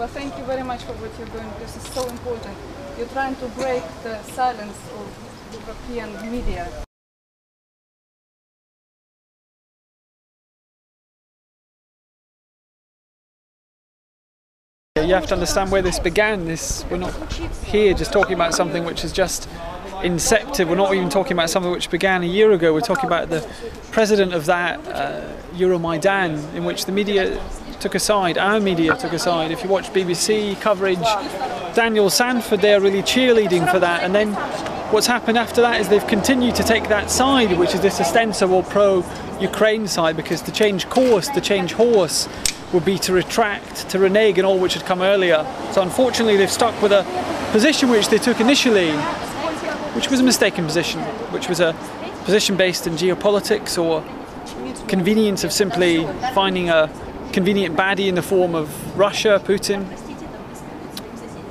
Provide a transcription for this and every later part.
But thank you very much for what you're doing. This is so important. You're trying to break the silence of European media. You have to understand where this began. This we're not here just talking about something which is just incepted. We're not even talking about something which began a year ago. We're talking about the president of that uh, Euromaidan, in which the media took a side. Our media took a side. If you watch BBC coverage, Daniel Sandford, they're really cheerleading for that. And then what's happened after that is they've continued to take that side, which is this ostensible pro-Ukraine side, because to change course, to change horse, would be to retract, to renege on all which had come earlier. So unfortunately they've stuck with a position which they took initially, which was a mistaken position, which was a position based in geopolitics or convenience of simply finding a convenient baddie in the form of Russia, Putin.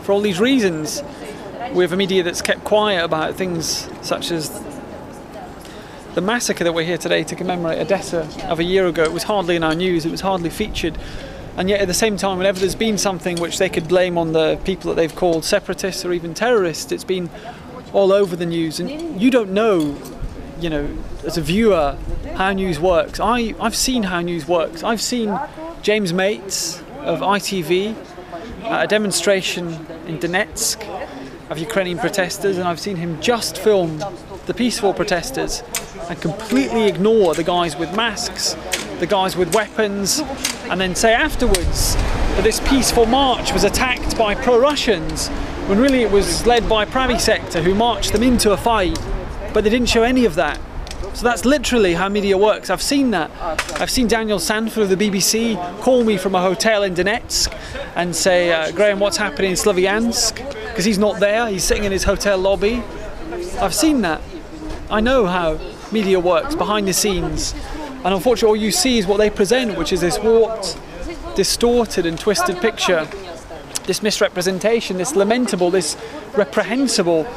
For all these reasons, we have a media that's kept quiet about things such as the massacre that we're here today to commemorate Odessa of a year ago, it was hardly in our news, it was hardly featured. And yet, at the same time, whenever there's been something which they could blame on the people that they've called separatists or even terrorists, it's been all over the news. And you don't know, you know, as a viewer, how news works. I, I've seen how news works. I've seen James Mates of ITV at a demonstration in Donetsk of Ukrainian protesters, and I've seen him just film the peaceful protesters and completely ignore the guys with masks, the guys with weapons, and then say afterwards that this peaceful march was attacked by pro-Russians when really it was led by Pravi sector who marched them into a fight, but they didn't show any of that. So that's literally how media works. I've seen that. I've seen Daniel Sandford of the BBC call me from a hotel in Donetsk and say, uh, Graham, what's happening in Slavyansk? Because he's not there, he's sitting in his hotel lobby. I've seen that. I know how media works behind the scenes. And unfortunately, all you see is what they present, which is this warped, distorted, and twisted picture. This misrepresentation, this lamentable, this reprehensible,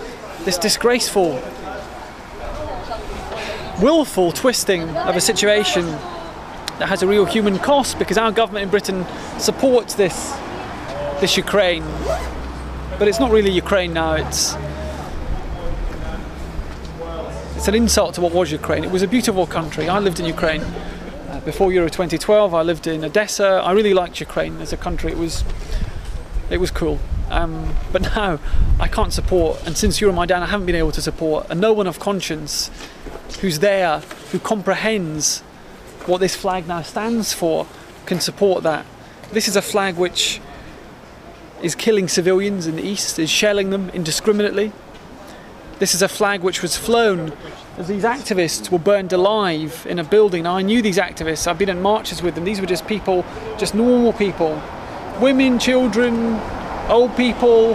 this disgraceful, willful twisting of a situation that has a real human cost because our government in Britain supports this, this Ukraine. But it's not really Ukraine now, it's it's an insult to what was Ukraine. It was a beautiful country. I lived in Ukraine uh, before Euro 2012. I lived in Odessa. I really liked Ukraine as a country. It was it was cool. Um, but now I can't support, and since Euromaidan, I haven't been able to support, and no one of conscience who's there, who comprehends what this flag now stands for, can support that. This is a flag which is killing civilians in the east, is shelling them indiscriminately. This is a flag which was flown as these activists were burned alive in a building. Now, I knew these activists, I've been in marches with them. These were just people, just normal people. Women, children, old people,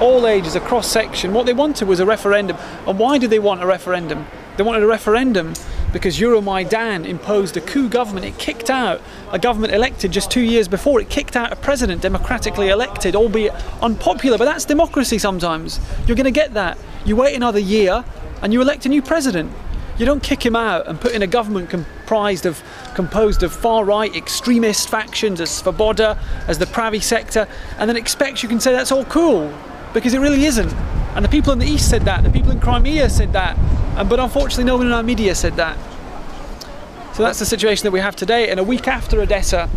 all ages, a cross section. What they wanted was a referendum. And why did they want a referendum? They wanted a referendum because Euromaidan imposed a coup government. It kicked out a government elected just two years before. It kicked out a president democratically elected, albeit unpopular. But that's democracy sometimes. You're going to get that. You wait another year and you elect a new president. You don't kick him out and put in a government comprised of composed of far-right extremist factions as Svoboda, as the Pravi sector, and then expect you can say that's all cool because it really isn't. And the people in the east said that, the people in Crimea said that, and, but unfortunately no one in our media said that. So that's the situation that we have today. And a week after Odessa,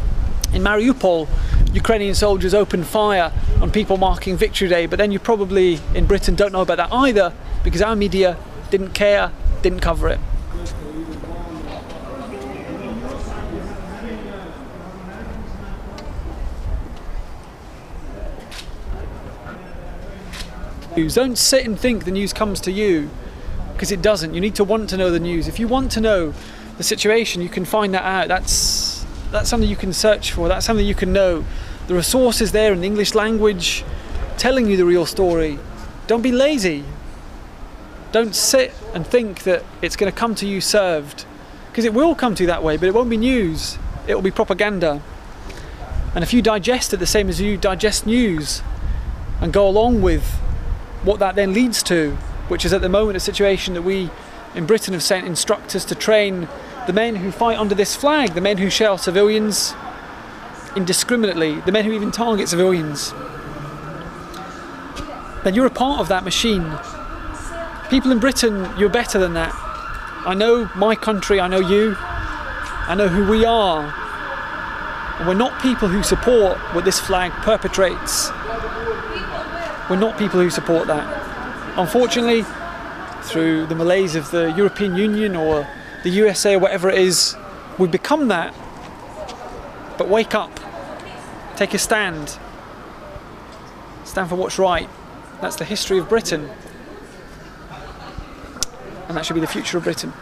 in Mariupol, Ukrainian soldiers opened fire on people marking Victory Day, but then you probably in Britain don't know about that either because our media didn't care, didn't cover it. Don't sit and think the news comes to you because it doesn't. You need to want to know the news. If you want to know the situation, you can find that out. That's that's something you can search for. That's something you can know. The resources there in the English language telling you the real story. Don't be lazy. Don't sit and think that it's going to come to you served because it will come to you that way, but it won't be news. It will be propaganda. And if you digest it the same as you digest news and go along with what that then leads to, which is at the moment a situation that we in Britain have sent instructors to train the men who fight under this flag, the men who shell civilians indiscriminately, the men who even target civilians, then you're a part of that machine. People in Britain, you're better than that. I know my country, I know you, I know who we are. And we're not people who support what this flag perpetrates. We're not people who support that. Unfortunately, through the malaise of the European Union or the USA or whatever it is, we become that. But wake up, take a stand, stand for what's right. That's the history of Britain, and that should be the future of Britain.